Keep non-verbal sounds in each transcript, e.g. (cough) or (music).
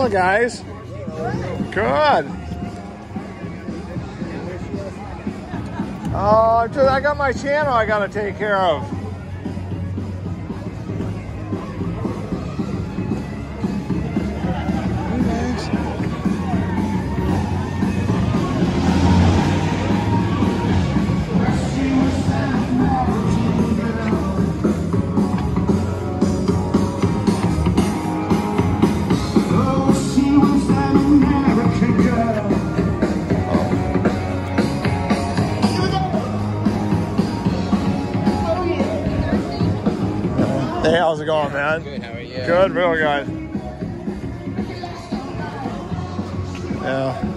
Going, guys? Good. Oh, Just, I got my channel I gotta take care of. How's it going, man? Good, how are you? Good, real good. Yeah.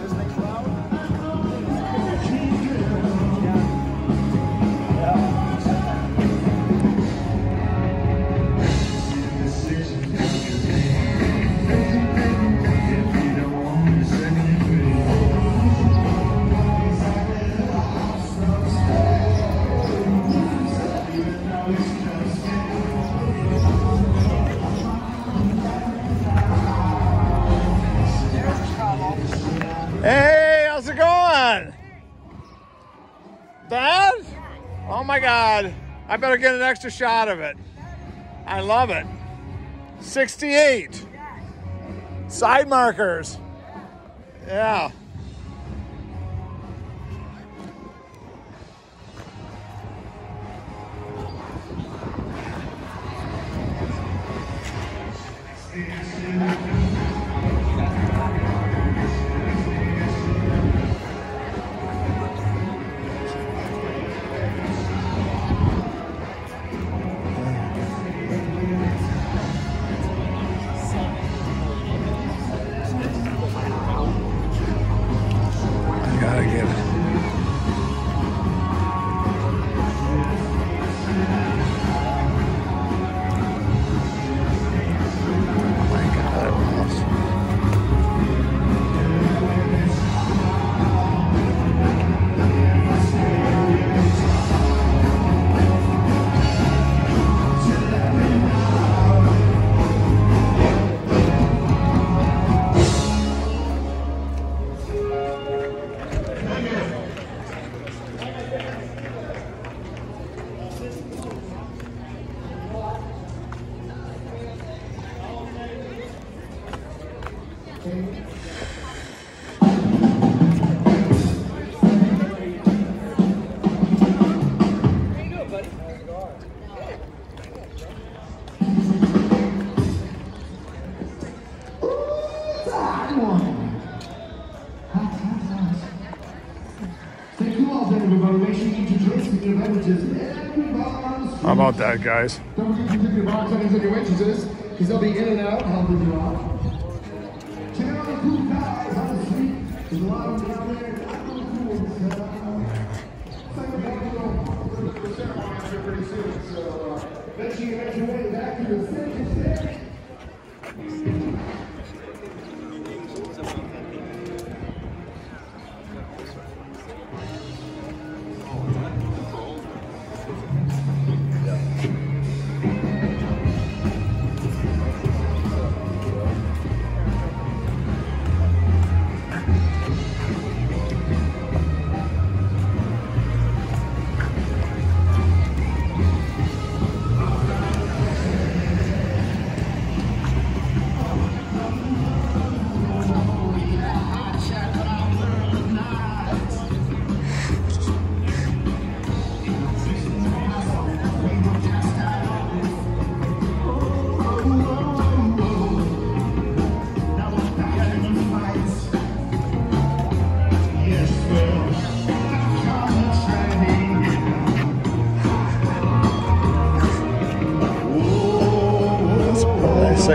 I better get an extra shot of it. I love it. 68. Side markers. Yeah. How about that, guys? Don't forget to your bartenders and your because they'll be in and out helping you out. Check out the cool guys on the street. There's a lot of them out there. Not really cool. It's, uh, it's like a barbecue. The ceremony's here pretty soon, so uh, make sure you make your way back to the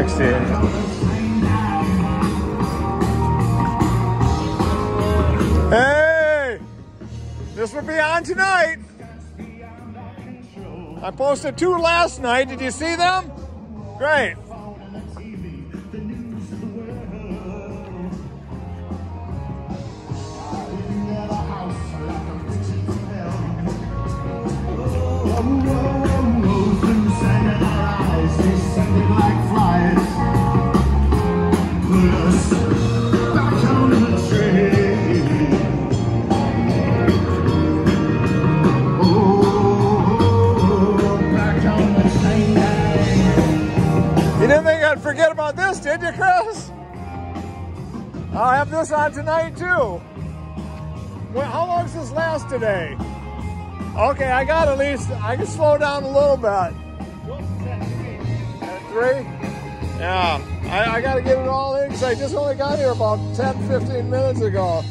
60. Hey! This will be on tonight. I posted two last night. Did you see them? Great. On tonight too. Well, how long does this last today? Okay, I got at least, I can slow down a little bit. At three? Yeah, I, I got to get it all in because I just only got here about 10, 15 minutes ago.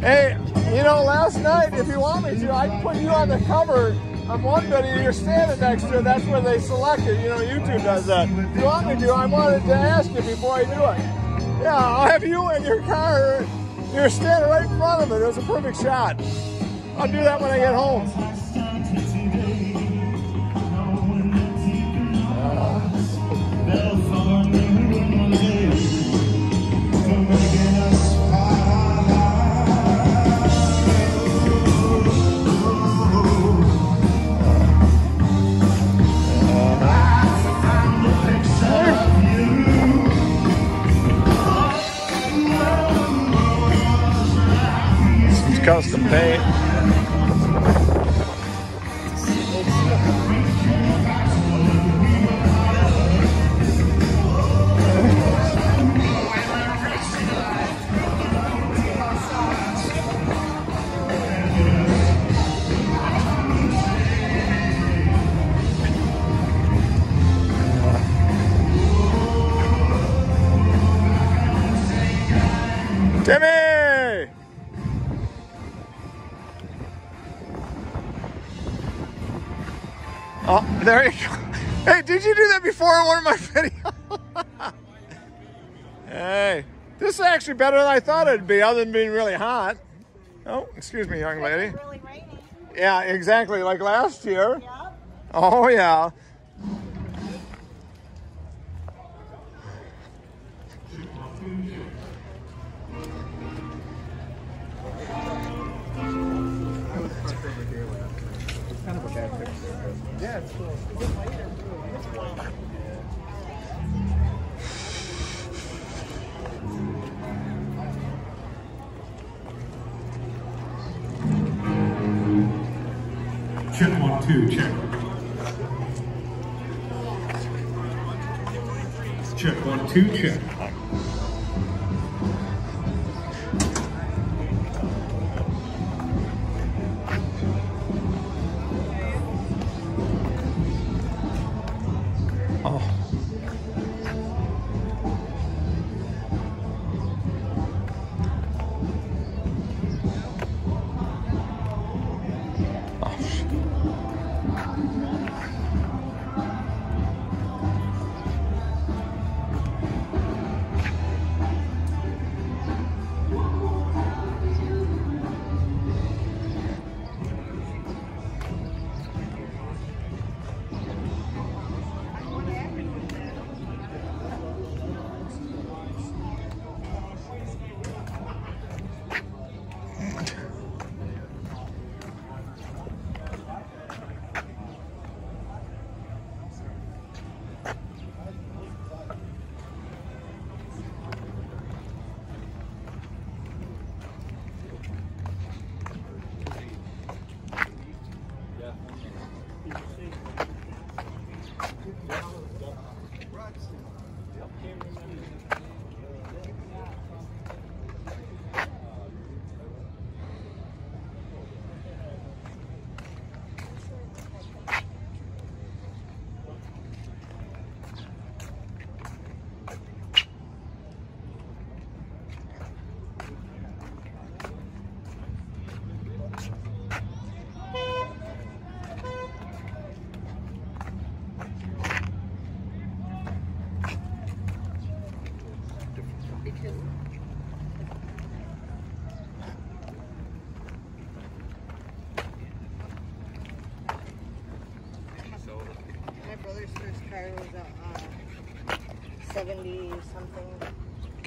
Hey, you know, last night, if you want me to, I put you on the cover on one video you're standing next to. That's where they select it. You know, YouTube does that. If you want me to, I wanted to ask you before I do it. Yeah, I'll have you in your car. You're standing right in front of it. It was a perfect shot. I'll do that when I get home. Custom paint. That in one of my (laughs) videos? hey, this is actually better than I thought it'd be, other than being really hot. Oh, excuse me, young lady. really rainy. Yeah, exactly, like last year. Yep. Oh, yeah. Check one, two, check. Check one, two, check.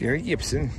Gary Gibson.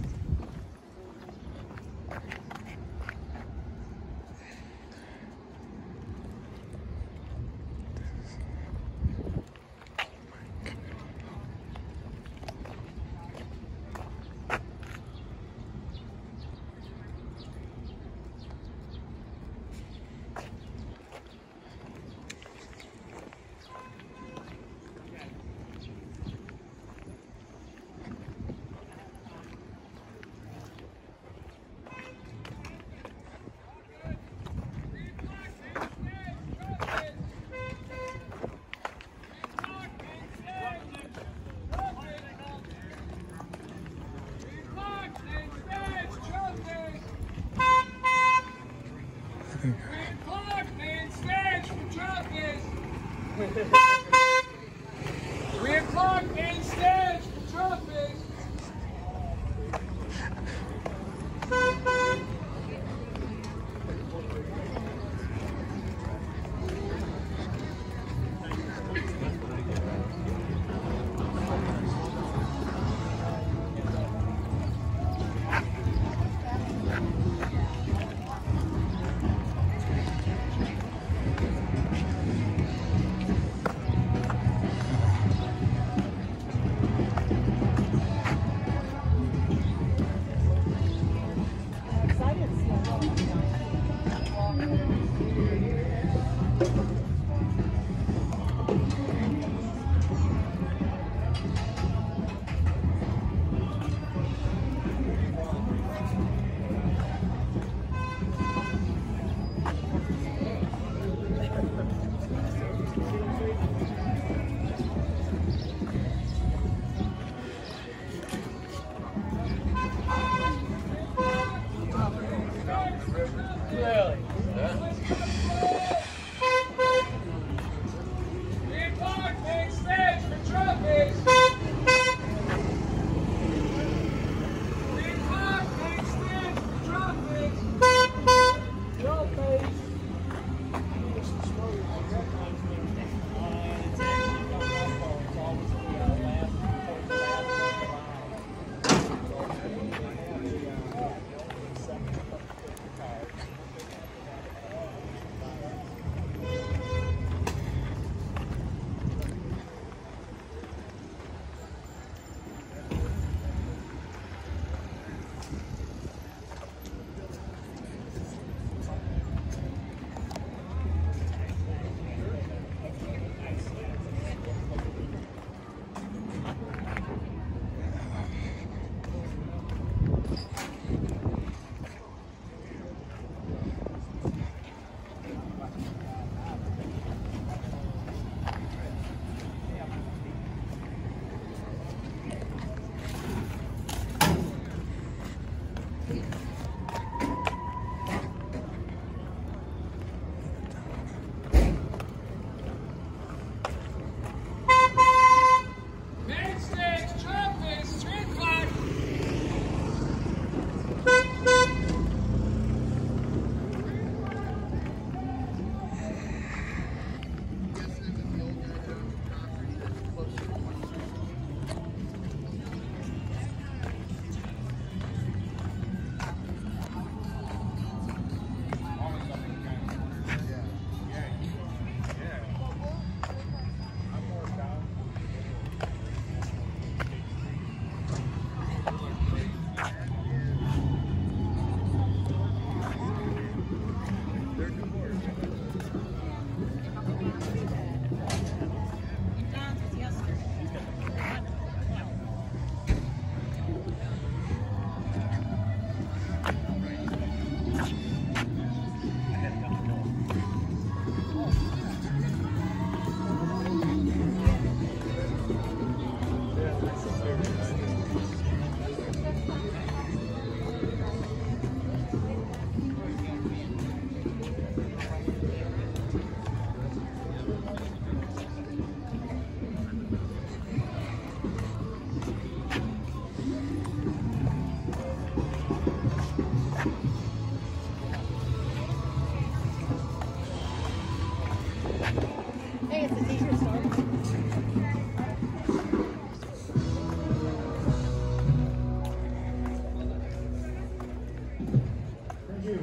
Hey,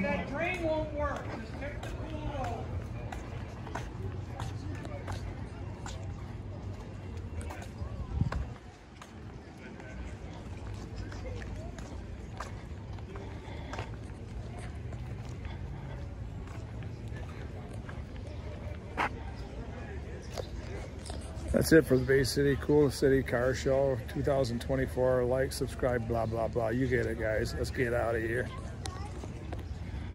that drain won't work. Just pick the cool roll. That's it for the Bay City Cool City Car Show 2024. Like, subscribe, blah, blah, blah. You get it, guys. Let's get out of here.